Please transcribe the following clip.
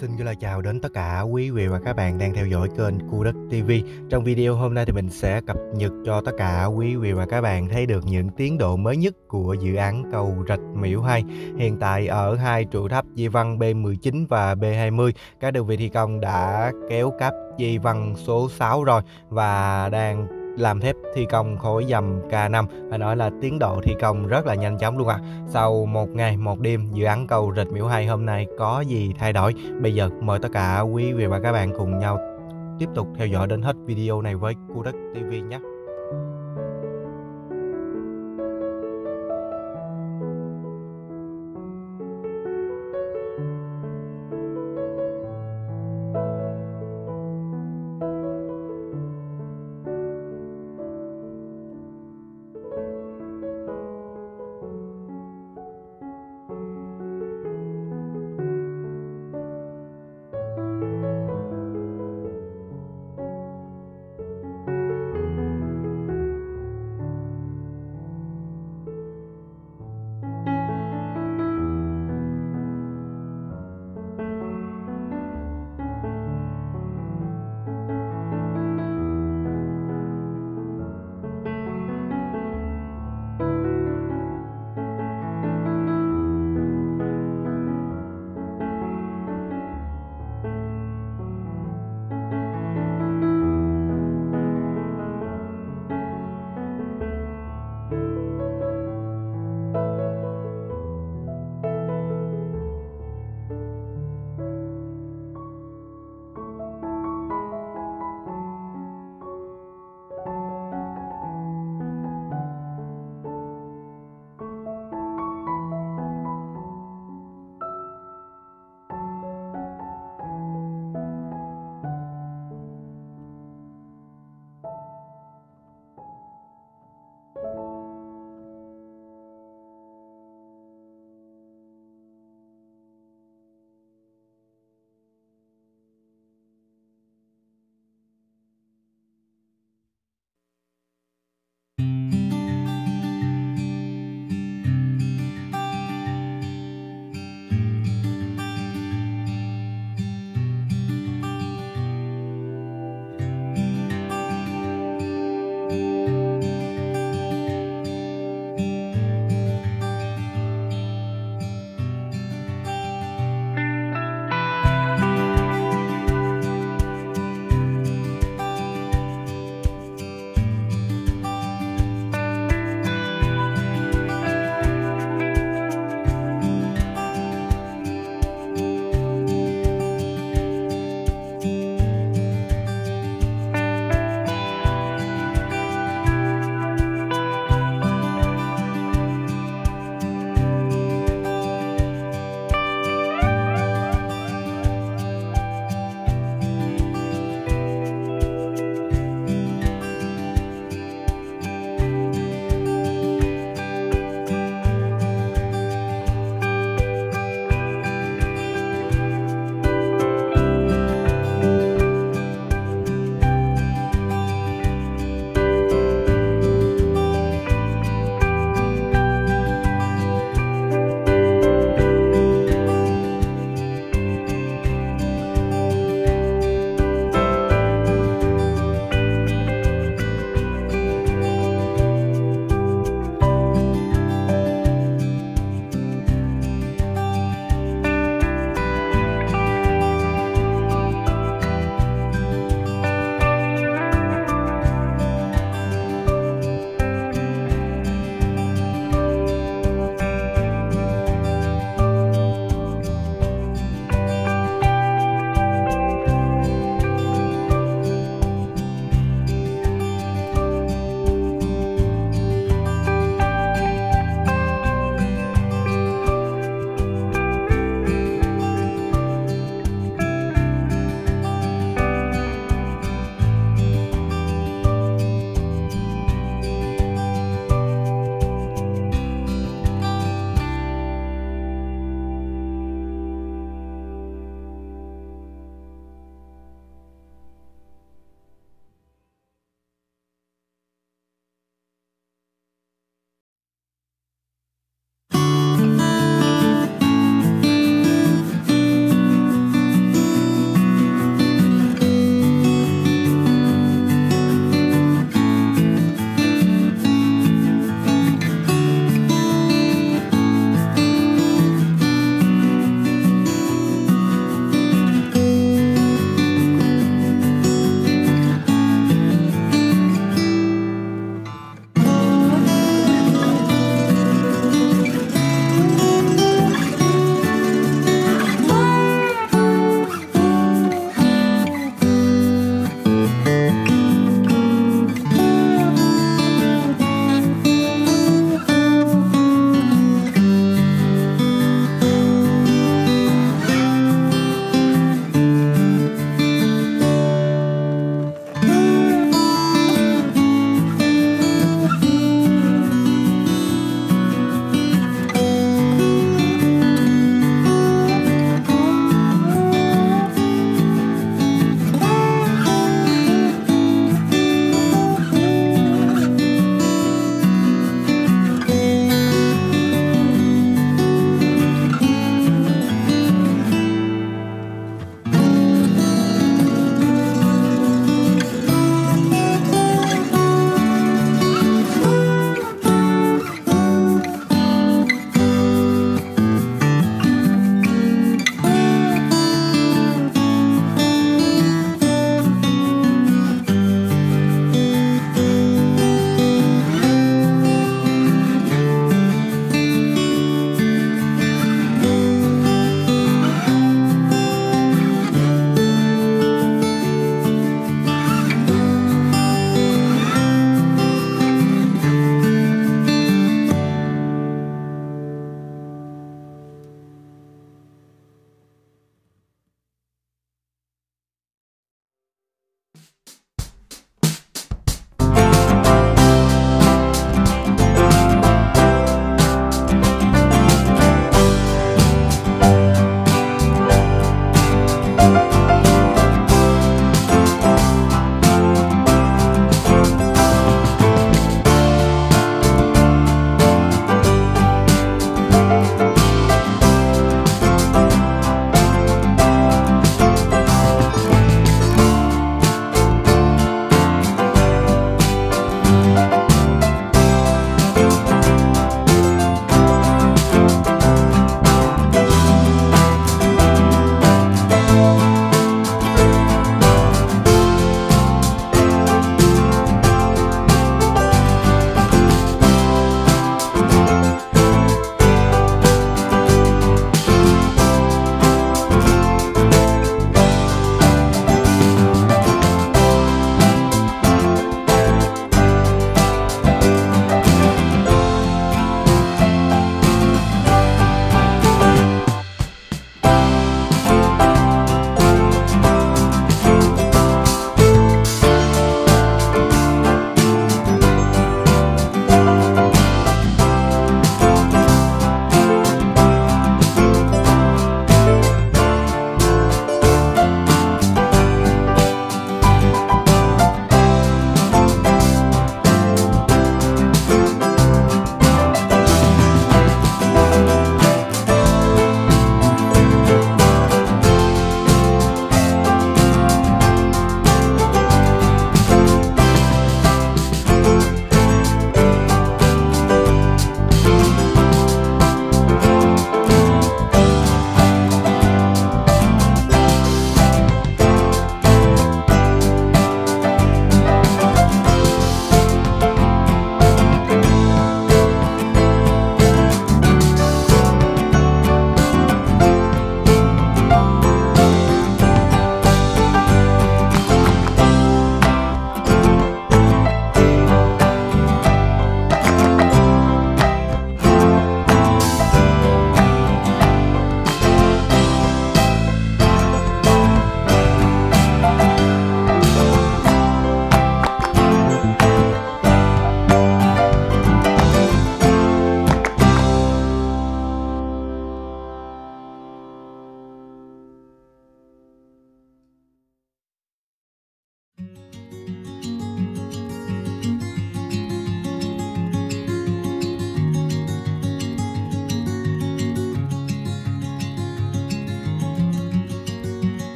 Xin gửi lời chào đến tất cả quý vị và các bạn đang theo dõi kênh Cu Đất TV. Trong video hôm nay thì mình sẽ cập nhật cho tất cả quý vị và các bạn thấy được những tiến độ mới nhất của dự án cầu Rạch Miễu 2. Hiện tại ở hai trụ tháp Di Văn B19 và B20, các đơn vị thi công đã kéo cáp Di Văn số 6 rồi và đang làm thép thi công khối dầm K5 phải nói là tiến độ thi công rất là nhanh chóng luôn ạ. À. Sau một ngày, một đêm, dự án cầu Rạch Miễu 2 hôm nay có gì thay đổi? Bây giờ mời tất cả quý vị và các bạn cùng nhau tiếp tục theo dõi đến hết video này với Cu Đất TV nhé.